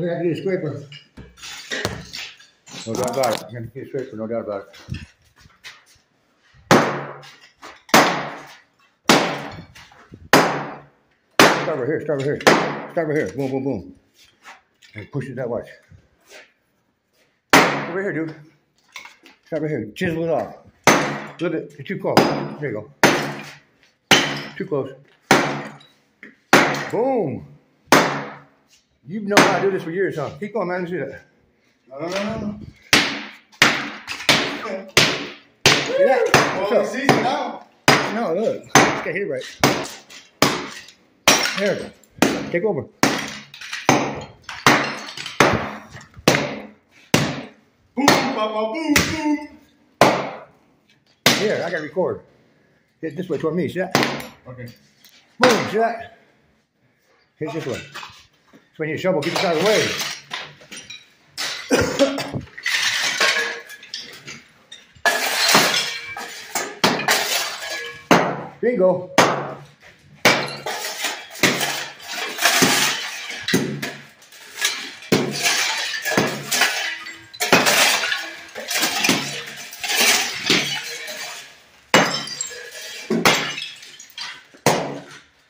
We're gonna do the scraper. No doubt about it. We're gonna do the scraper, no doubt about it. Start right here, start right here. Start right here. Boom, boom, boom. And push it that way. Over here, dude. Start right here. Chisel it off. A little bit. Too close. There you go. Too close. Boom. You've known how to do this for years, huh? Keep going, man. Let's see that. No, no, no, no. See that? Well, What's it's up? easy now. No, look. Just gotta hit right. There we go. Take over. Boom, papa, boom, boom. Here, I gotta record. Hit this way toward me. See that? Okay. Boom. See that? Hit this way. Swing your shovel. Get this out of the way. Bingo.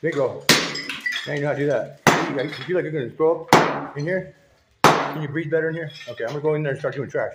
Bingo. Now you know how to do that. You you feel like you're gonna throw up in here? Can you breathe better in here? Okay, I'm gonna go in there and start doing trash.